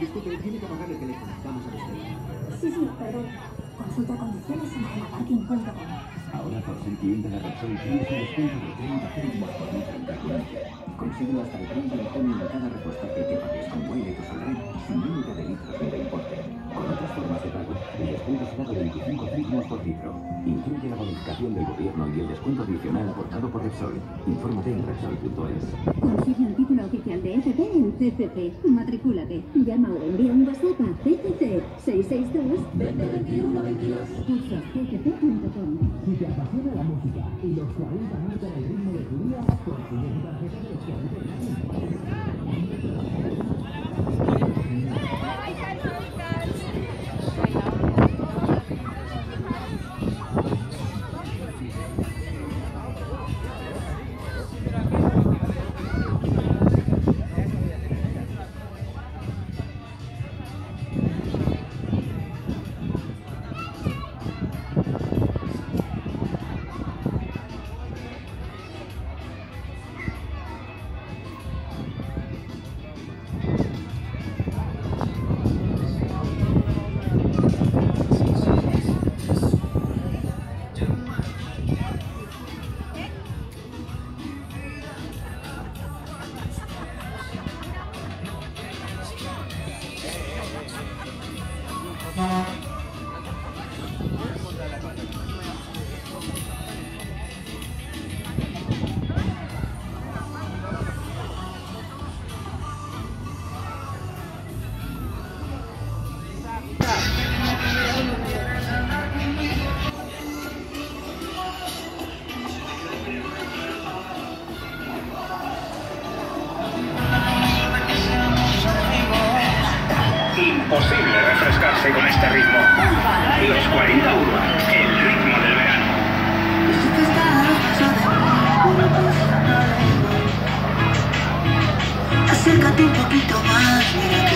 Disculpe, tiene que apagar el teléfono. Vamos a buscarlo. Sí, sí, perdón. Consulta condiciones en gelaparking.com. Ahora por ser cliente de Repsol tienes un descuento de 30 céntimos por litro en. Consíguelo hasta el 30 de junio en cada repostaje que pagues con Wilet o Solred sin límite de litros ni de importe. Con otras formas de pago, el descuento será de 25 céntimos por litro. Incluye la bonificación del gobierno y el descuento adicional aportado por Repsol. Infórmate en Repsol.es. Consigue el título oficial FP en CCC. Matricúlate. Llama o envía un WhatsApp a CCC 662 2021 Pulsa ccc.com. Si te apasiona la música y los 40 marcan el ritmo de tu día, consigue tu tarjeta de los 40 años. imposible refrescarse con este ritmo. Los 40 Urban, el ritmo del verano. Acércate un poquito más.